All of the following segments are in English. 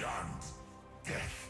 beyond death.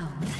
Down.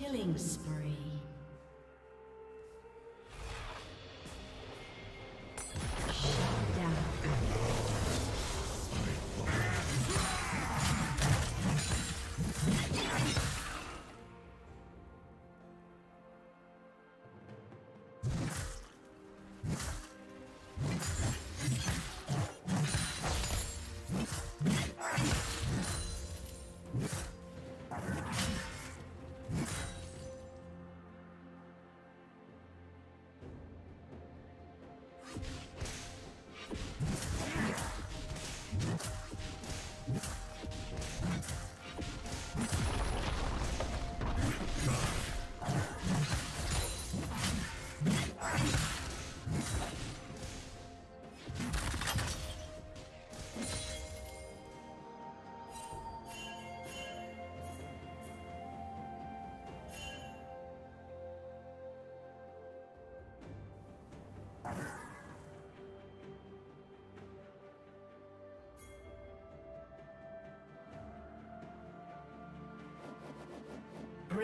Killing spree.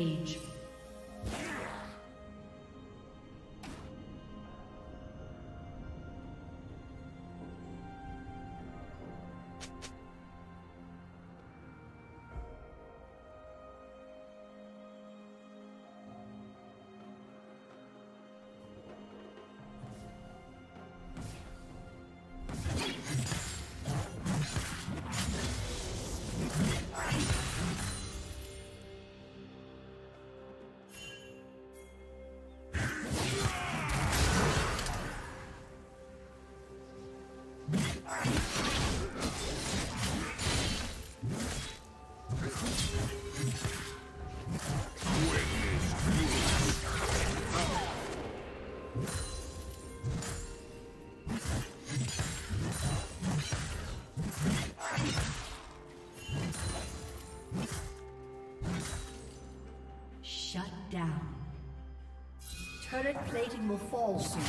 Rampage. Down. Turret plating will fall soon.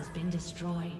Has been destroyed.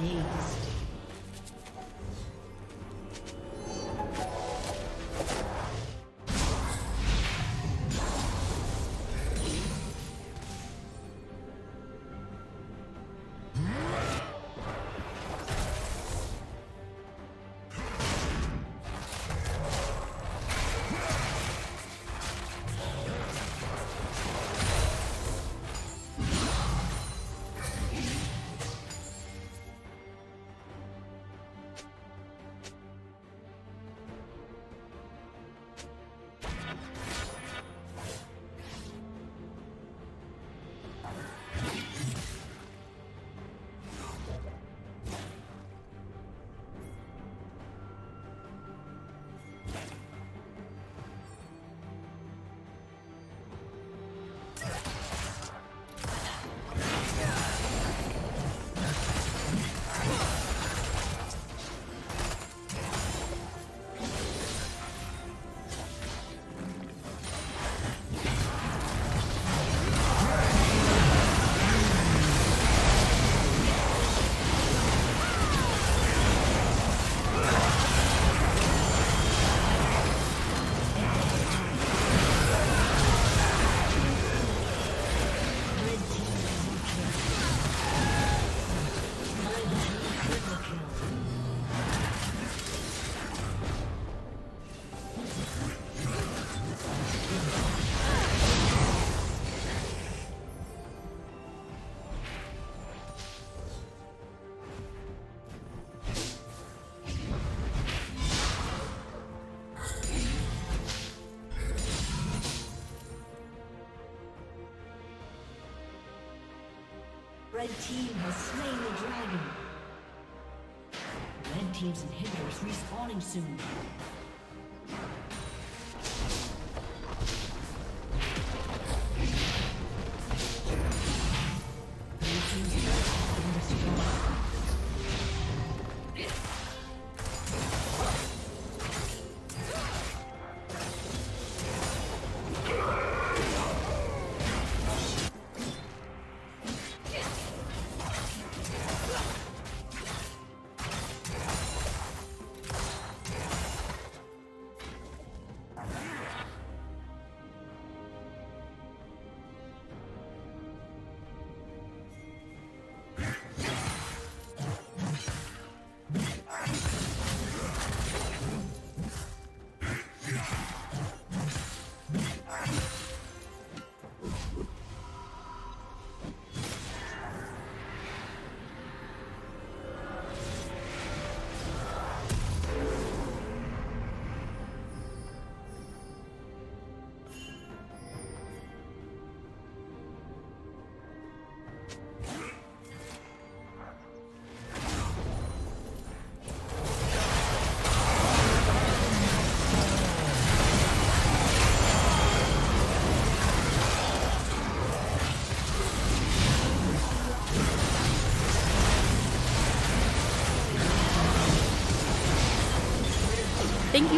Aced. Red team has slain the dragon. Red team's inhibitors respawning soon.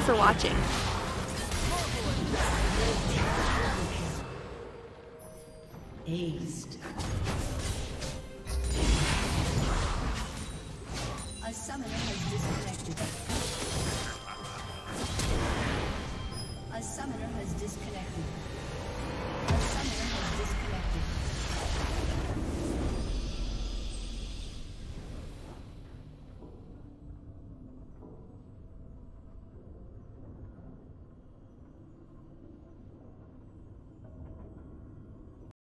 You for watching.